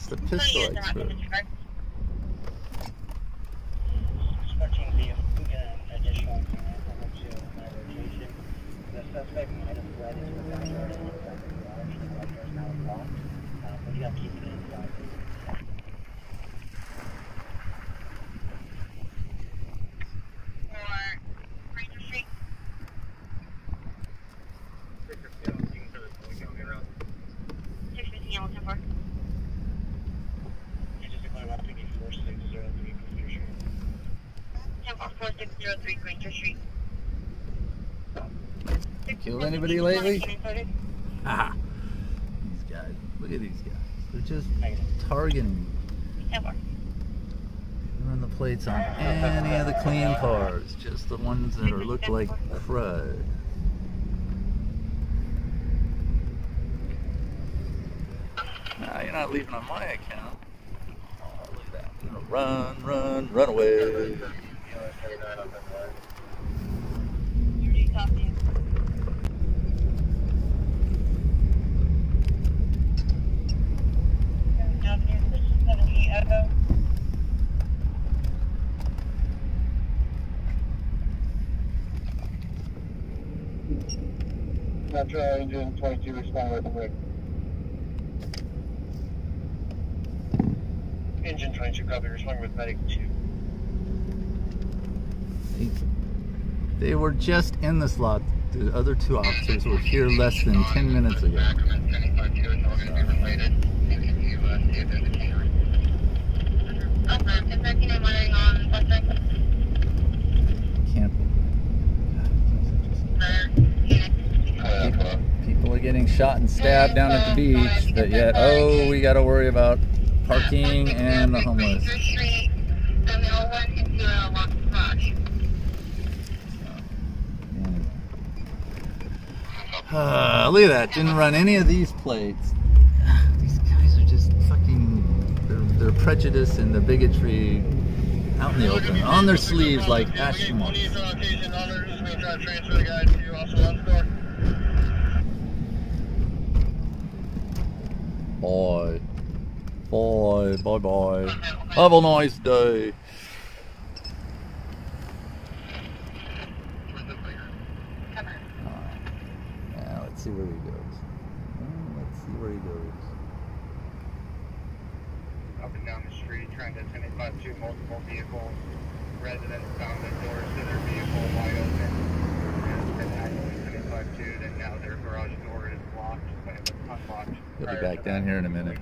That's the pistol expert. Suspect might have fled into the backyard and the garage. The garage is now locked. Uh, but you have to keep it inside. Killed anybody lately? Ah, these guys. Look at these guys. They're just targeting. Ten four. Run the plates on any of the clean cars, just the ones that are look like crud. You're not leaving on my account. Oh, look at that. Gonna run, run, run away. Metro engine 22 respond with the rig. Engine 22 copy, respond with medic 2. They, were just in the slot. The other two officers were here less than 10 minutes ago. Can't. People are getting shot and stabbed down at the beach, but yet, oh, we got to worry about parking and the homeless. Street, and they all went into a locked garage. Uh, look at that. Didn't run any of these plates. These guys are just fucking. Their, their prejudice and their bigotry out in the open, on their sleeves like astronauts. Bye. Bye. Bye bye. Have a nice day. Now let's see where he goes. Uh, Let's see where he goes. Up and down the street, trying to 1052 multiple vehicles. Residents found the doors to their vehicle wide open. And then I 1052, then now their garage door is locked when it was unlocked. He'll be back down here in a minute.